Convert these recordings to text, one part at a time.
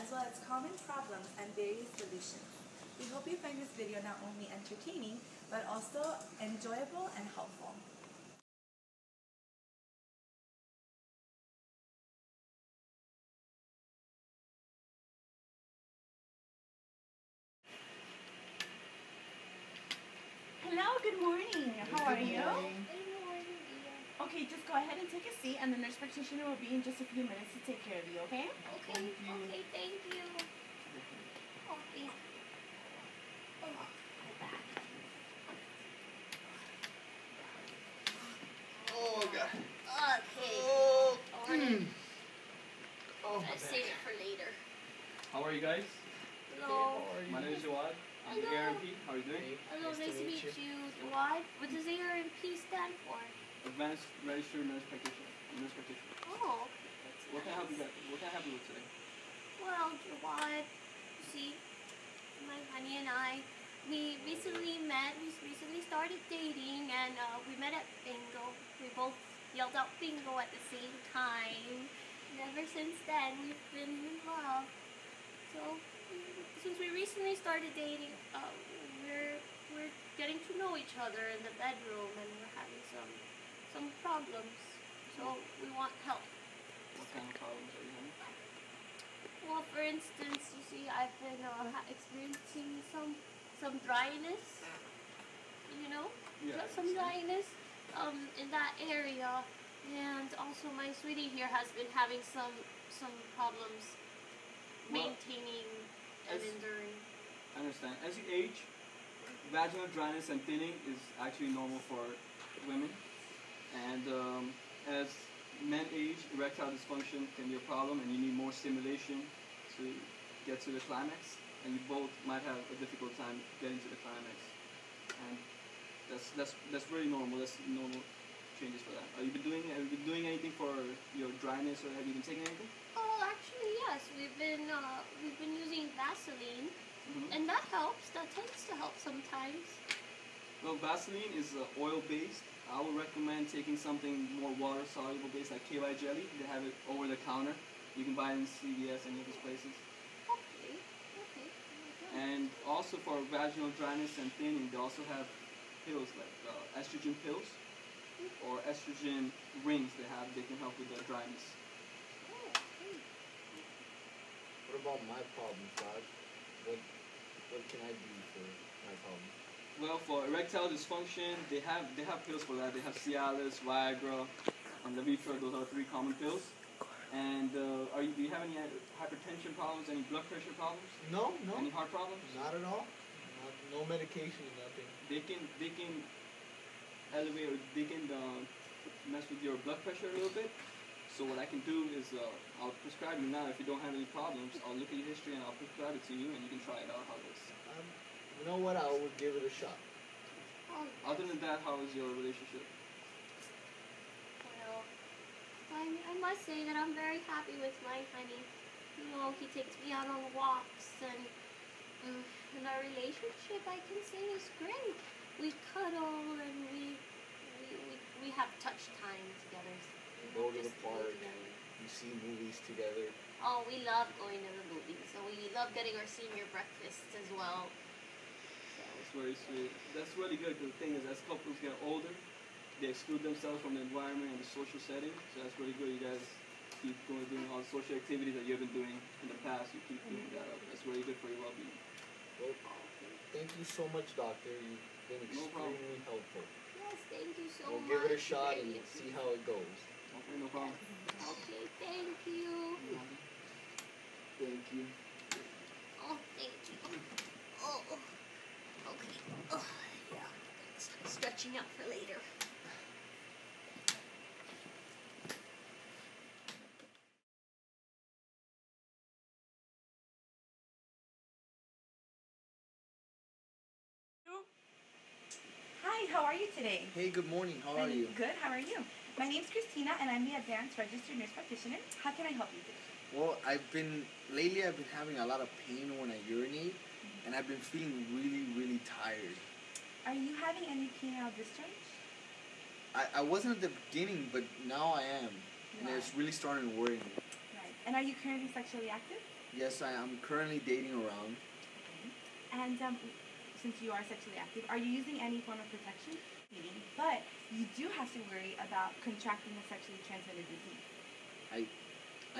as well as common problems and various solutions. We hope you find this video not only entertaining, but also enjoyable and helpful. Hello, good morning. How are you? Okay, just go ahead and take a seat, and the nurse practitioner will be in just a few minutes to take care of you, okay? Okay, okay, thank you. Okay. Oh, my back. Oh god. Okay. Oh. Alright, Oh I'll save it for later. How are you guys? Hello. My name is Jawad. I'm the Hello. ARP. How are you doing? Hello, nice to meet you. What? What does ARNP stand for? Advanced Registered Nurse Practitioner. Nurse practitioner. Oh, that's What can I help you guys? What can I help you with today? Well, Jawad, you see, my honey and I, we recently met, we recently started dating, and uh, we met at bingo. We both yelled out bingo at the same time. And ever since then, we've been in love. So, since we recently started dating, uh, we're we're getting to know each other in the bedroom, and we're having some some problems. So we want help. What kind of problems are you having? Well, for instance, you see, I've been uh, experiencing some some dryness. You know, Yeah. Some dryness um, in that area, and also my sweetie here has been having some some problems Well, maintaining and enduring. I understand. As you age, vaginal dryness and thinning is actually normal for women. And um, as men age, erectile dysfunction can be a problem, and you need more stimulation to get to the climax. And you both might have a difficult time getting to the climax. And that's that's that's really normal. That's normal changes for that. Are you been doing? Have you been doing anything for your dryness, or have you been taking anything? Oh, actually, yes. We've been uh, we've been using Vaseline, Mhm. and that helps. That tends to help sometimes. Well, Vaseline is uh, oil based. I would recommend taking something more water soluble based like KY jelly. They have it over the counter. You can buy it in CVS and of these places. Okay. Okay. And also for vaginal dryness and thinning, they also have pills like uh, estrogen pills or estrogen rings. They have. They can help with the dryness. What about my problems, Dad? What what can I do for my problems? Well, for erectile dysfunction, they have they have pills for that. They have Cialis, Viagra, and Levitra. Those are three common pills. And uh, are you, do you have any hypertension problems? Any blood pressure problems? No, no, Any heart problems? not at all. Not, no medication, nothing. They can they can elevate or they can uh, mess with your blood pressure a little bit. So what I can do is uh, I'll prescribe you now. If you don't have any problems, I'll look at your history and I'll prescribe it to you, and you can try it out how it is. Um, you know what? I would give it a shot. Oh, Other than that, how is your relationship? Well, I, I must say that I'm very happy with my honey. You know, he takes me out on walks, and, uh, and our relationship, I can say, is great. We cuddle, and we we, we, we have touch time together. You Go to the just park. together. You see movies together. Oh, we love going to the movies, and we love getting our senior breakfasts as well. So, That's very sweet. That's really good because the thing is, as couples get older, they exclude themselves from the environment and the social setting. So that's really good. You guys keep going doing all the social activities that you've been doing in the past. You keep doing that. up. That's really good for your well-being. Well, thank you so much, Doctor. You've been No problem. extremely helpful. yes, thank you so we'll much. give it a shot and see how it goes. Okay, no problem. Okay, thank you. Thank you. Oh, thank you. Oh, okay. Oh, yeah. Start stretching out for later. Hi, how are you today? Hey, good morning. How are you? Good, how are you? My name is Christina and I'm the Advanced Registered Nurse Practitioner. How can I help you today? Well, I've been lately. I've been having a lot of pain when I urinate, and I've been feeling really, really tired. Are you having any penile discharge? I, I wasn't at the beginning, but now I am, and You it's really starting to worry me. Right. And are you currently sexually active? Yes, I am currently dating around. And um, since you are sexually active, are you using any form of protection? Meaning, But you do have to worry about contracting a sexually transmitted disease. I,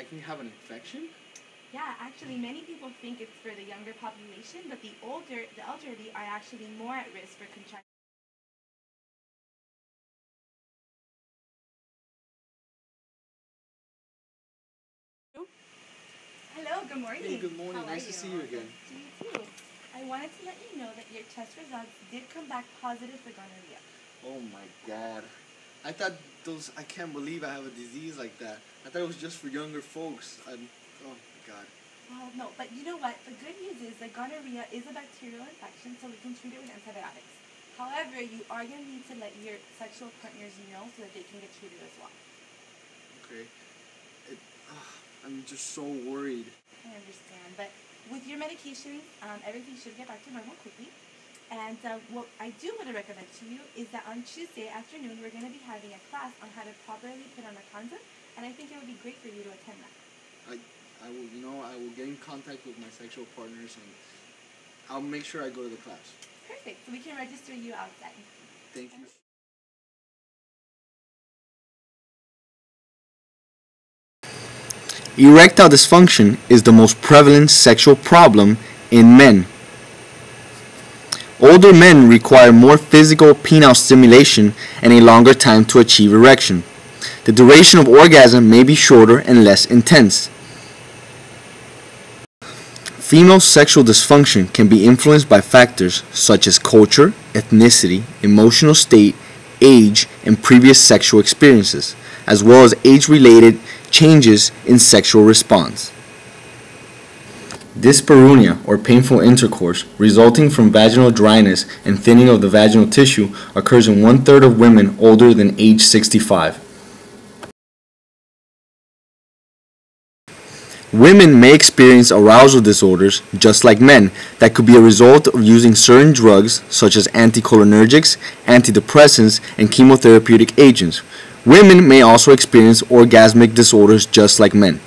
I can have an infection. Yeah, actually, many people think it's for the younger population, but the older, the elderly are actually more at risk for contracting. Hello, good morning. Hey, good morning. How nice to see you? you again. To you too. I wanted to let you know that your test results did come back positive for gonorrhea. Oh my god. I thought those. I can't believe I have a disease like that. I thought it was just for younger folks. I'm, oh my god. Well, no, but you know what? The good news is that gonorrhea is a bacterial infection, so we can treat it with antibiotics. However, you are going to need to let your sexual partners know so that they can get treated as well. Okay. It, ah, I'm just so worried. I understand, but with your medications, um, everything should get back to normal quickly. And uh, what I do want to recommend to you is that on Tuesday afternoon, we're going to be having a class on how to properly put on a condom, and I think it would be great for you to attend that. I I will, you know, I will get in contact with my sexual partners and I'll make sure I go to the class. Perfect. So we can register you outside. Thank you. Erectile dysfunction is the most prevalent sexual problem in men. Older men require more physical penile stimulation and a longer time to achieve erection. The duration of orgasm may be shorter and less intense. Female sexual dysfunction can be influenced by factors such as culture, ethnicity, emotional state, age, and previous sexual experiences, as well as age related changes in sexual response. Dyspareunia, or painful intercourse, resulting from vaginal dryness and thinning of the vaginal tissue, occurs in one third of women older than age 65. Women may experience arousal disorders, just like men, that could be a result of using certain drugs such as anticholinergics, antidepressants, and chemotherapeutic agents. Women may also experience orgasmic disorders just like men.